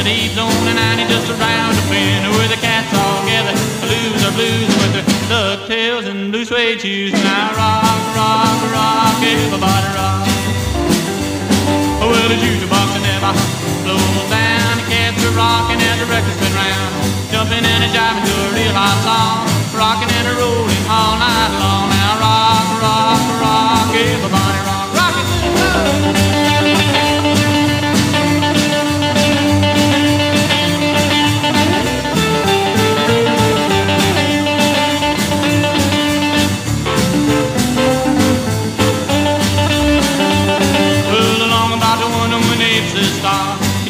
that he's on a 90 just around the bend where the cats all gather. Blues are blues with their ducktails and blue suede shoes. Now rock, rock, rock, everybody rock. Well, the jukebox never blows down. The cats are rocking as the record spin round. Jumping and a jiving to a real hot song. Rocking and a rolling all night long.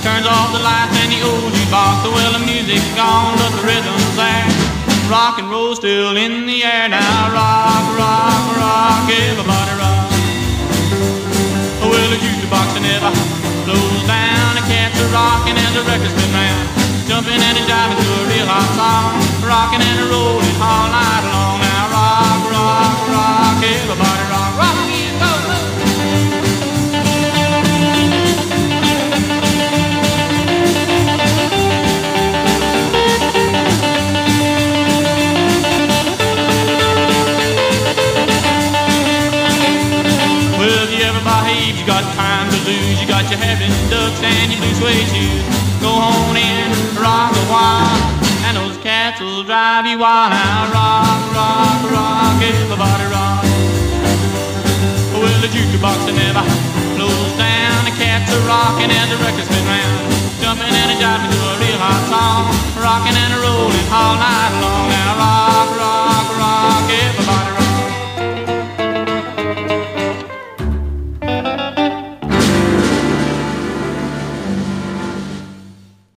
Star. He turns off the lights and the old box. Well, the music's gone, but the rhythm's there. Rock and roll still in the air now. Rock, rock, rock, everybody rock. Well, the jukebox never slows down. The cats are rocking as the records spin round. Jumping and a jiving to a real hot song. Rocking you got time to lose. You got your heaven ducks and your blue suede shoes. Go on in, rock a while, and those cats will drive you wild. Now rock, rock, rock, everybody rock. Well, the jukebox never closed down. The cats are rocking and the records spin round. Jumping and a jiving to a real hot song. Rocking and a rolling all night